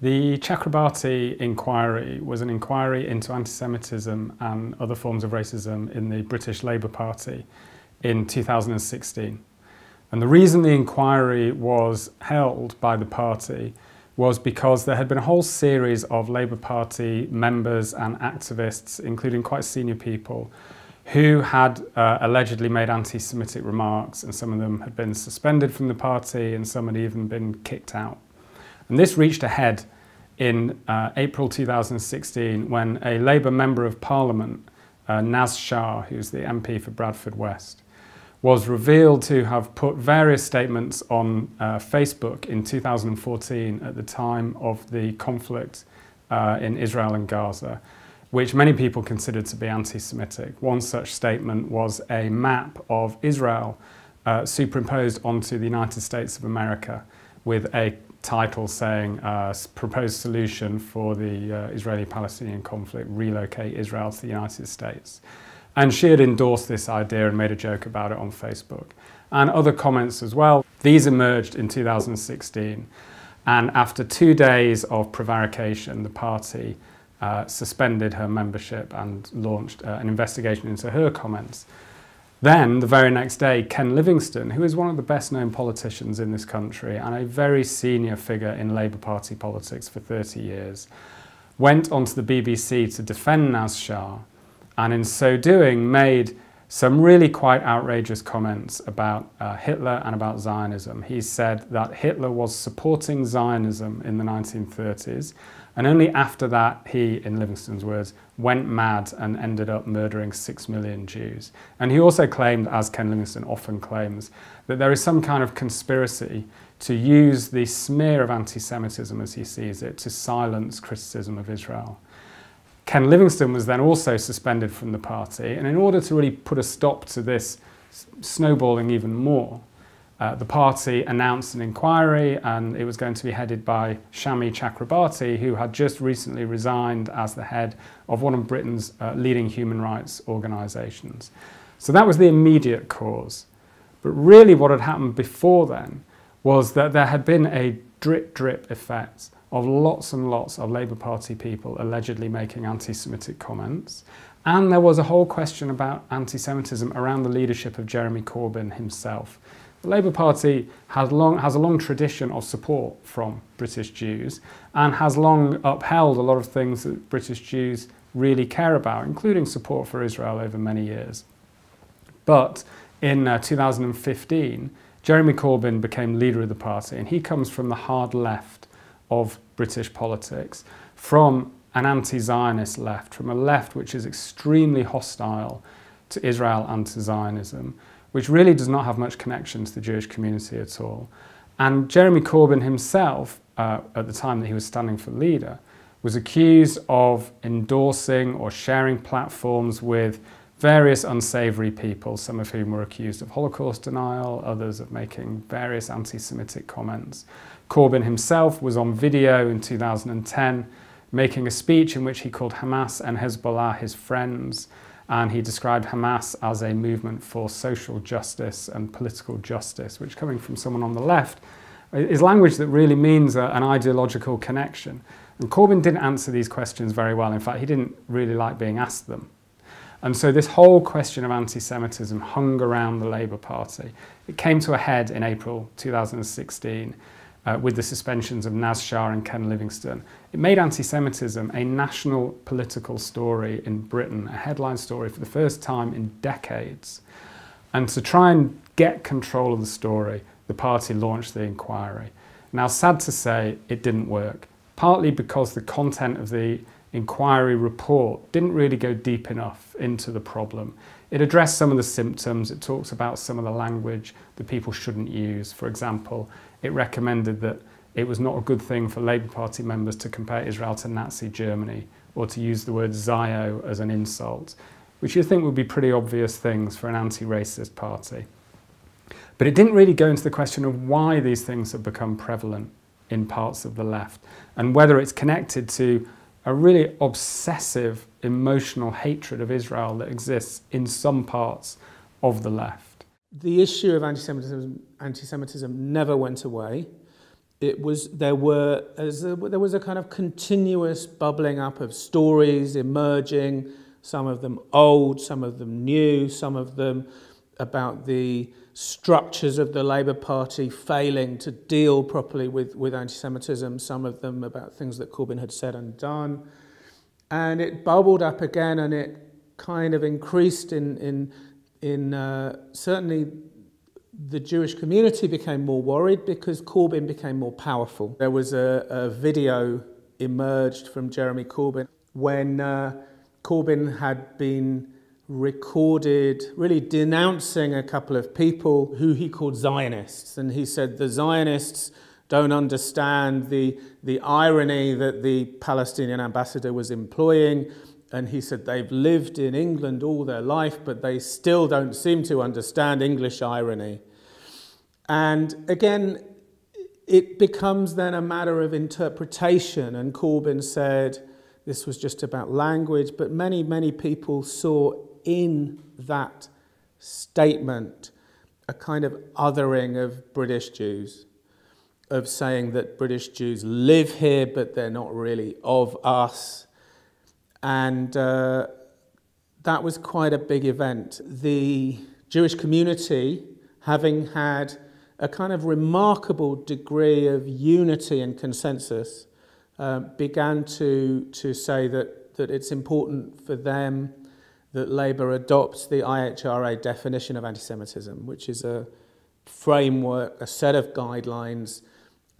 The Chakrabarti inquiry was an inquiry into anti-Semitism and other forms of racism in the British Labour Party in 2016. And the reason the inquiry was held by the party was because there had been a whole series of Labour Party members and activists, including quite senior people, who had uh, allegedly made anti-Semitic remarks and some of them had been suspended from the party and some had even been kicked out. And this reached a head in uh, April 2016 when a Labour Member of Parliament, uh, Naz Shah, who's the MP for Bradford West, was revealed to have put various statements on uh, Facebook in 2014 at the time of the conflict uh, in Israel and Gaza, which many people considered to be anti-Semitic. One such statement was a map of Israel uh, superimposed onto the United States of America with a title saying uh, proposed solution for the uh, Israeli-Palestinian conflict, relocate Israel to the United States. And she had endorsed this idea and made a joke about it on Facebook. And other comments as well. These emerged in 2016. And after two days of prevarication, the party uh, suspended her membership and launched uh, an investigation into her comments. Then, the very next day, Ken Livingstone, who is one of the best known politicians in this country and a very senior figure in Labour Party politics for 30 years, went onto the BBC to defend Naz Shah and in so doing made some really quite outrageous comments about uh, Hitler and about Zionism. He said that Hitler was supporting Zionism in the 1930s and only after that, he, in Livingstone's words, went mad and ended up murdering six million Jews. And he also claimed, as Ken Livingstone often claims, that there is some kind of conspiracy to use the smear of anti-Semitism, as he sees it, to silence criticism of Israel. Ken Livingstone was then also suspended from the party, and in order to really put a stop to this snowballing even more, uh, the party announced an inquiry and it was going to be headed by Shami Chakrabarti, who had just recently resigned as the head of one of Britain's uh, leading human rights organisations. So that was the immediate cause. But really what had happened before then was that there had been a drip drip effect of lots and lots of Labour Party people allegedly making anti-Semitic comments. And there was a whole question about anti-Semitism around the leadership of Jeremy Corbyn himself. The Labour Party has, long, has a long tradition of support from British Jews and has long upheld a lot of things that British Jews really care about, including support for Israel over many years. But in uh, 2015, Jeremy Corbyn became leader of the party, and he comes from the hard left of British politics, from an anti-Zionist left, from a left which is extremely hostile to Israel and to Zionism, which really does not have much connection to the Jewish community at all. And Jeremy Corbyn himself, uh, at the time that he was standing for leader, was accused of endorsing or sharing platforms with various unsavoury people, some of whom were accused of Holocaust denial, others of making various anti-Semitic comments. Corbyn himself was on video in 2010 making a speech in which he called Hamas and Hezbollah his friends, and he described Hamas as a movement for social justice and political justice, which coming from someone on the left is language that really means a, an ideological connection. And Corbyn didn't answer these questions very well. In fact, he didn't really like being asked them. And so this whole question of anti-Semitism hung around the Labour Party. It came to a head in April 2016 uh, with the suspensions of Naz Shah and Ken Livingstone. It made anti-Semitism a national political story in Britain, a headline story for the first time in decades. And to try and get control of the story, the party launched the inquiry. Now, sad to say, it didn't work, partly because the content of the inquiry report didn't really go deep enough into the problem. It addressed some of the symptoms, it talks about some of the language that people shouldn't use. For example, it recommended that it was not a good thing for Labour Party members to compare Israel to Nazi Germany or to use the word Zio as an insult, which you think would be pretty obvious things for an anti-racist party. But it didn't really go into the question of why these things have become prevalent in parts of the left and whether it's connected to a really obsessive emotional hatred of Israel that exists in some parts of the left. The issue of anti-Semitism, anti-Semitism never went away. it was there were as a, there was a kind of continuous bubbling up of stories emerging, some of them old, some of them new, some of them about the structures of the Labour Party failing to deal properly with, with anti Semitism, some of them about things that Corbyn had said and done. And it bubbled up again and it kind of increased in, in, in uh, certainly the Jewish community became more worried because Corbyn became more powerful. There was a, a video emerged from Jeremy Corbyn when uh, Corbyn had been recorded really denouncing a couple of people who he called Zionists. And he said the Zionists don't understand the, the irony that the Palestinian ambassador was employing. And he said they've lived in England all their life, but they still don't seem to understand English irony. And again, it becomes then a matter of interpretation. And Corbyn said this was just about language, but many, many people saw in that statement a kind of othering of British Jews, of saying that British Jews live here, but they're not really of us. And uh, that was quite a big event. The Jewish community, having had a kind of remarkable degree of unity and consensus, uh, began to, to say that, that it's important for them that Labour adopts the IHRA definition of anti Semitism, which is a framework, a set of guidelines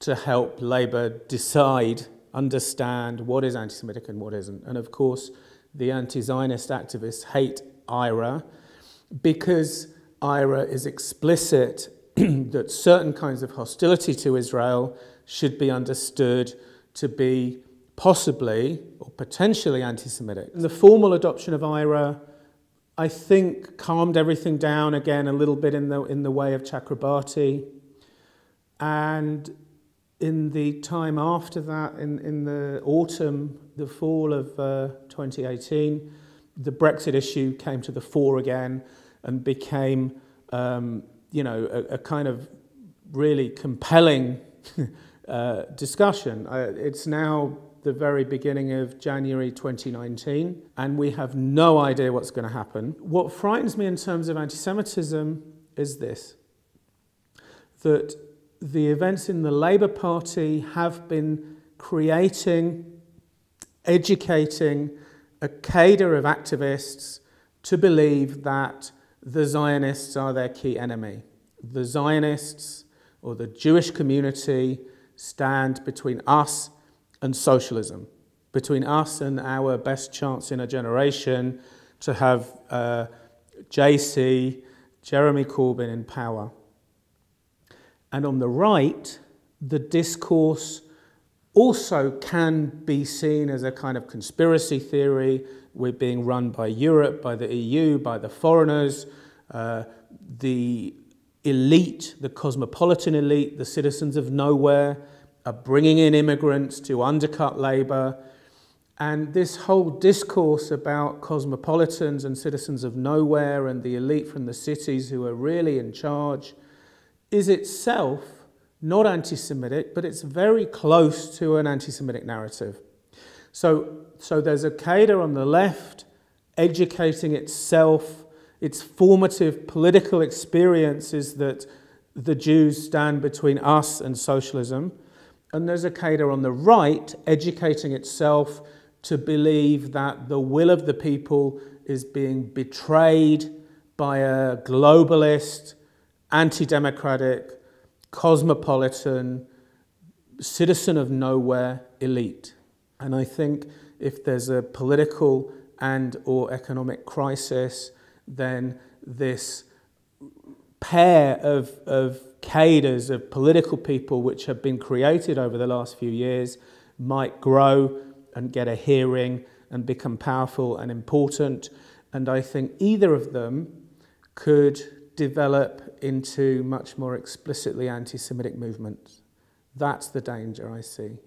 to help Labour decide, understand what is anti Semitic and what isn't. And of course, the anti Zionist activists hate IHRA because IHRA is explicit that certain kinds of hostility to Israel should be understood to be possibly or potentially anti Semitic. The formal adoption of IHRA, I think, calmed everything down again a little bit in the, in the way of Chakrabarti. And in the time after that, in, in the autumn, the fall of uh, 2018, the Brexit issue came to the fore again and became, um, you know, a, a kind of really compelling uh, discussion. Uh, it's now the very beginning of January 2019, and we have no idea what's going to happen. What frightens me in terms of anti Semitism is this that the events in the Labour Party have been creating, educating a cadre of activists to believe that the Zionists are their key enemy. The Zionists or the Jewish community stand between us and socialism, between us and our best chance in a generation to have uh, JC, Jeremy Corbyn in power. And on the right, the discourse also can be seen as a kind of conspiracy theory. We're being run by Europe, by the EU, by the foreigners. Uh, the elite, the cosmopolitan elite, the citizens of nowhere, are bringing in immigrants to undercut labour. And this whole discourse about cosmopolitans and citizens of nowhere and the elite from the cities who are really in charge is itself not anti Semitic, but it's very close to an anti Semitic narrative. So, so there's a cadre on the left educating itself, its formative political experiences that the Jews stand between us and socialism and there's a cadre on the right educating itself to believe that the will of the people is being betrayed by a globalist, anti democratic, cosmopolitan, citizen of nowhere elite. And I think if there's a political and or economic crisis, then this pair of, of cadres of political people which have been created over the last few years might grow and get a hearing and become powerful and important. And I think either of them could develop into much more explicitly anti Semitic movements. That's the danger I see.